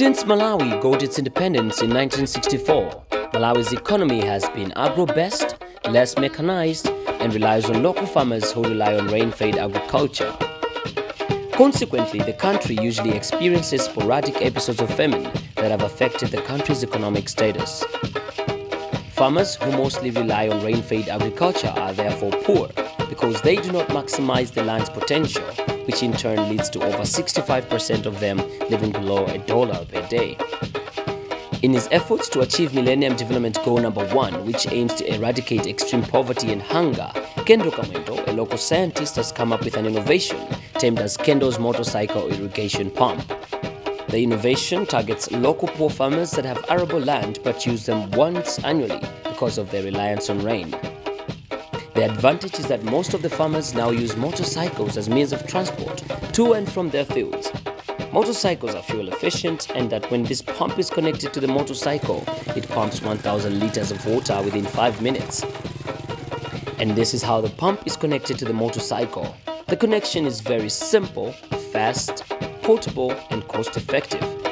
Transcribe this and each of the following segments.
Since Malawi got its independence in 1964, Malawi's economy has been agro-based, less mechanized, and relies on local farmers who rely on rain-fed agriculture. Consequently, the country usually experiences sporadic episodes of famine that have affected the country's economic status. Farmers who mostly rely on rain-fed agriculture are therefore poor because they do not maximize the land's potential, which in turn leads to over 65% of them living below a dollar per day. In his efforts to achieve Millennium Development Goal number 1, which aims to eradicate extreme poverty and hunger, Kendall Kamwendo, a local scientist, has come up with an innovation termed as Kendall's motorcycle irrigation pump. The innovation targets local poor farmers that have arable land but use them once annually because of their reliance on rain. The advantage is that most of the farmers now use motorcycles as means of transport to and from their fields. Motorcycles are fuel efficient and that when this pump is connected to the motorcycle, it pumps 1000 liters of water within 5 minutes. And this is how the pump is connected to the motorcycle. The connection is very simple, fast, portable and cost effective.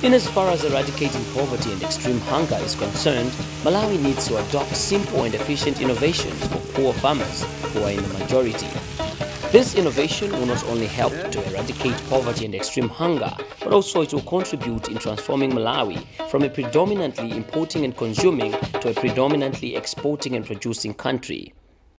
In as far as eradicating poverty and extreme hunger is concerned, Malawi needs to adopt simple and efficient innovations for poor farmers who are in the majority. This innovation will not only help to eradicate poverty and extreme hunger, but also it will contribute in transforming Malawi from a predominantly importing and consuming to a predominantly exporting and producing country.